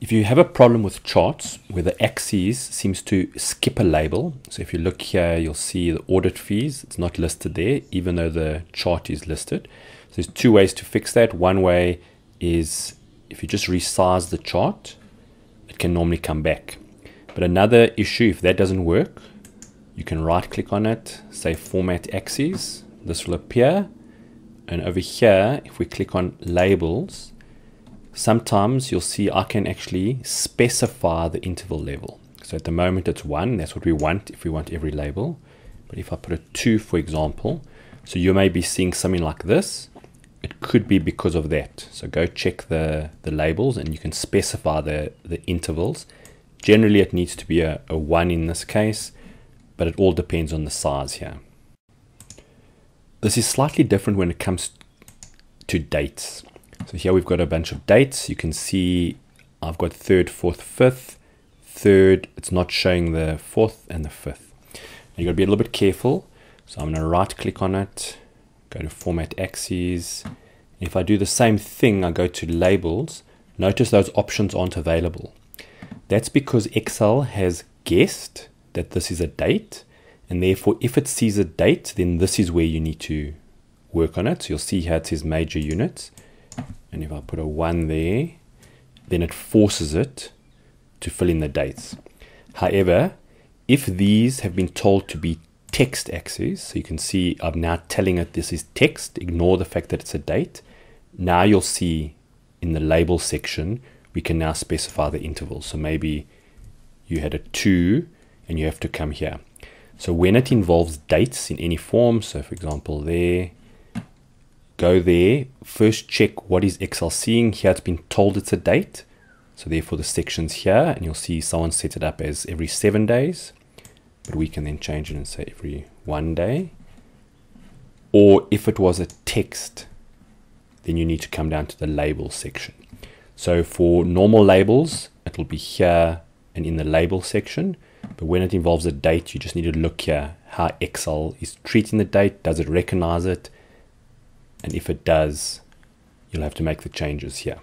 If you have a problem with charts where the axis seems to skip a label, so if you look here, you'll see the audit fees, it's not listed there, even though the chart is listed. So there's two ways to fix that. One way is if you just resize the chart, it can normally come back. But another issue, if that doesn't work, you can right click on it, say format axes, this will appear. And over here, if we click on labels, sometimes you'll see I can actually specify the interval level. So at the moment it's one, that's what we want if we want every label. But if I put a two, for example, so you may be seeing something like this, it could be because of that. So go check the, the labels and you can specify the, the intervals. Generally it needs to be a, a one in this case, but it all depends on the size here. This is slightly different when it comes to dates. So here we've got a bunch of dates. You can see I've got third, fourth, fifth. Third, it's not showing the fourth and the fifth. Now you've got to be a little bit careful. So I'm going to right click on it, go to format axes. If I do the same thing, I go to labels. Notice those options aren't available. That's because Excel has guessed that this is a date. And therefore, if it sees a date, then this is where you need to work on it. So you'll see here it says major units. And if I put a 1 there, then it forces it to fill in the dates. However, if these have been told to be text axes, so you can see I'm now telling it this is text, ignore the fact that it's a date. Now you'll see in the label section, we can now specify the interval. So maybe you had a 2 and you have to come here. So when it involves dates in any form, so for example there, go there, first check what is Excel seeing. Here it's been told it's a date. So therefore the section's here and you'll see someone set it up as every seven days. But we can then change it and say every one day. Or if it was a text, then you need to come down to the label section. So for normal labels, it will be here and in the label section. But when it involves a date, you just need to look here how Excel is treating the date. Does it recognize it? And if it does, you'll have to make the changes here.